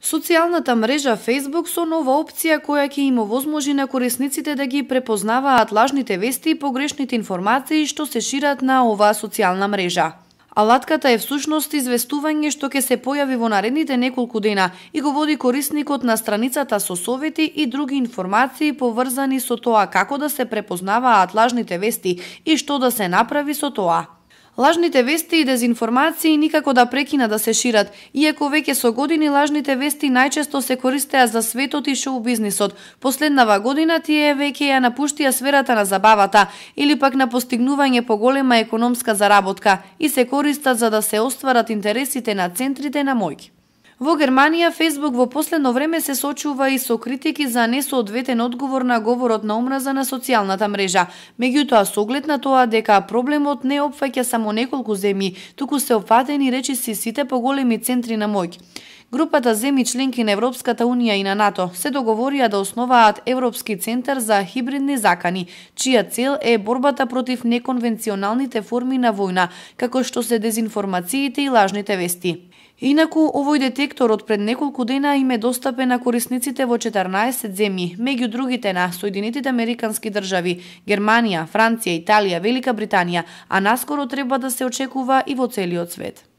Социјалната мрежа Facebook со нова опција која ќе им овозможи на корисниците да ги препознаваат лажните вести и погрешните информации што се шират на оваа социјална мрежа. Алатката е всушност известување што ќе се појави во наредните неколку дена и го води корисникот на страницата со совети и други информации поврзани со тоа како да се препознаваат лажните вести и што да се направи со тоа. Лажните вести и дезинформации никако да прекина да се шират, иако веќе со години лажните вести најчесто се користеа за светот и шоу бизнисот. Последнава година тие веќе ја напуштија сферата на забавата или пак на постигнување поголема економска заработка и се користат за да се остварат интересите на центрите на мојки. Во Германија, Фейсбук во последно време се сочува и со критики за несоодветен одговор на говорот на омраза на социјалната мрежа. Меѓутоа, со оглед на тоа дека проблемот не опфаќа само неколку земји, туку се опфатени речиси сите поголеми центри на моќ. Групата земји членки на Европската Унија и на НАТО се договорија да основаат Европски центар за хибридни закани, чија цел е борбата против неконвенционалните форми на војна, како што се дезинформациите и лажните вести. Инаку, овој детектор од пред неколку дена им е достапен на корисниците во 14 земји, меѓу другите на Соединетите Американски држави, Германија, Франција, Италија, Велика Британија, а наскоро треба да се очекува и во целиот свет.